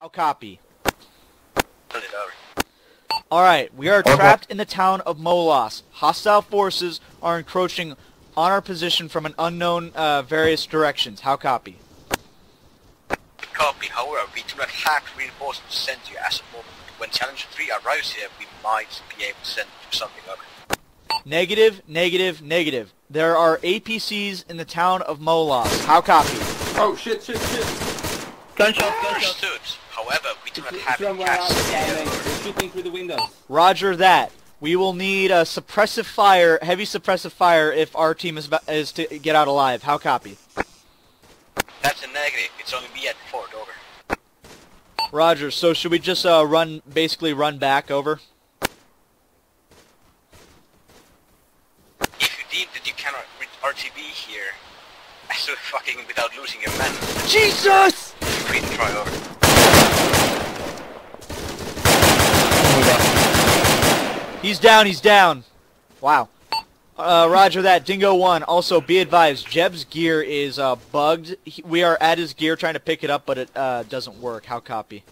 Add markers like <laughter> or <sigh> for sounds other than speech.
How copy? Send it over. Alright, we are trapped in the town of Molos. Hostile forces are encroaching on our position from an unknown uh, various directions. How copy? Copy, however, we do not have reinforcements to send you as a moment. When Challenger 3 arrives here, we might be able to send you something over. Negative, negative, negative. There are APCs in the town of Molos. How copy? Oh shit, shit, shit. Gunshot, gunshot. Understood. However, we do not have from any cash was here. standing. They're shooting through the windows. Roger that. We will need a suppressive fire, heavy suppressive fire, if our team is, about, is to get out alive. How copy? That's a negative. It's only me at the fort, over. Roger. So should we just uh, run, basically run back over? If you deem that you cannot reach RTB here, <laughs> so fucking without losing your men, Jesus! free try over. He's down. He's down. Wow. Uh, roger that. Dingo one. Also, be advised, Jeb's gear is uh, bugged. He, we are at his gear trying to pick it up, but it uh, doesn't work. How copy?